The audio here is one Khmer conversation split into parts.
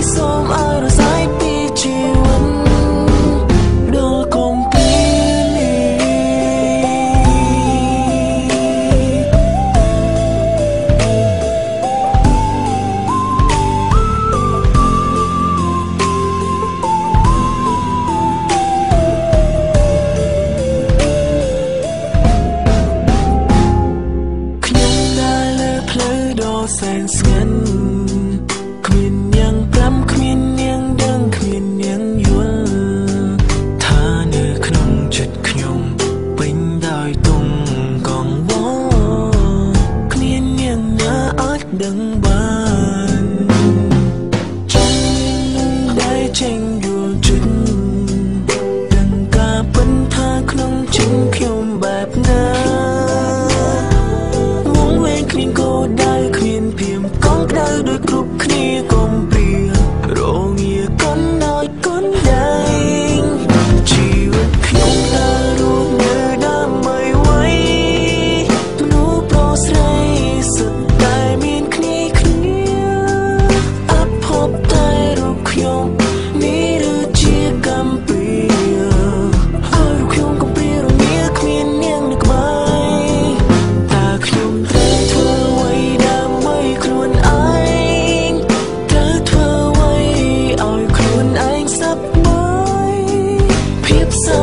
my soul. ដឹងបានចង់ដែលចេញយល់ចិត្តទាំងការពិនថាក្នុងចិត្តខ្ញុំបែបណាមកវិញគ្មានគោដៅគ្មានភៀមកងដៅដោយគ្រប់គ្នាក៏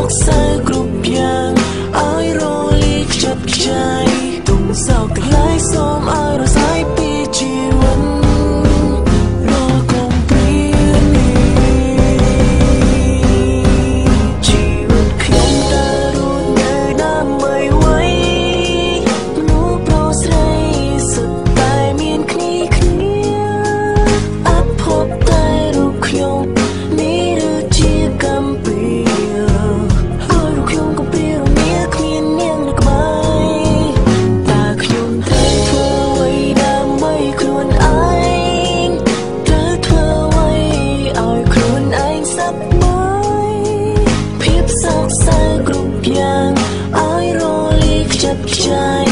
កសែ ភាពសោកសៅគ្រប់យ៉ាងឲ្យរលីងខ្ជិបខ្ជាយ